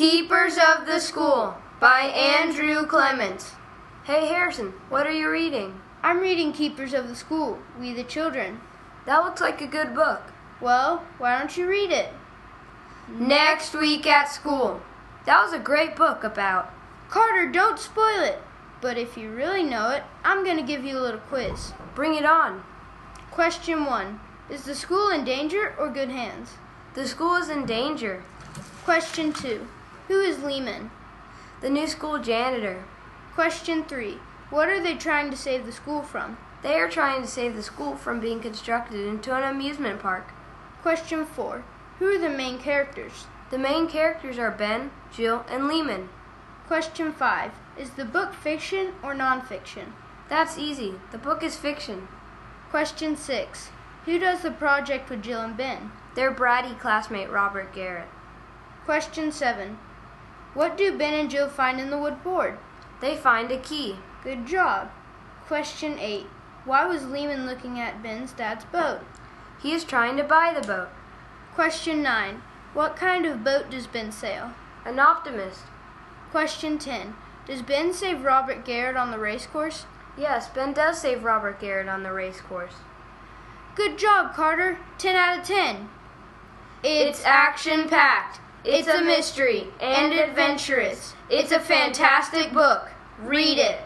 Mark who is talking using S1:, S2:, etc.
S1: Keepers of the School by Andrew Clements. Hey Harrison, what are you reading?
S2: I'm reading Keepers of the School, We the Children.
S1: That looks like a good book.
S2: Well, why don't you read it?
S1: Next week at school. That was a great book about.
S2: Carter, don't spoil it. But if you really know it, I'm going to give you a little quiz.
S1: Bring it on.
S2: Question 1 Is the school in danger or good hands?
S1: The school is in danger.
S2: Question 2 Who is Lyman?
S1: The new school janitor.
S2: Question 3 What are they trying to save the school from?
S1: They are trying to save the school from being constructed into an amusement park.
S2: Question 4 Who are the main characters?
S1: The main characters are Ben, Jill, and Lyman.
S2: Question 5 Is the book fiction or nonfiction?
S1: That's easy. The book is fiction.
S2: Question 6 Who does the project with Jill and Ben?
S1: Their bratty classmate Robert Garrett.
S2: Question 7 What do Ben and Jill find in the wood board?
S1: They find a key.
S2: Good job. Question 8 Why was Lyman looking at Ben's dad's boat?
S1: He is trying to buy the boat.
S2: Question 9 What kind of boat does Ben sail?
S1: An optimist.
S2: Question 10 Does Ben save Robert Garrett on the race course?
S1: Yes, Ben does save Robert Garrett on the race course.
S2: Good job, Carter. 10 out of 10.
S1: It's action packed. It's a mystery and adventurous. It's a fantastic book. Read it.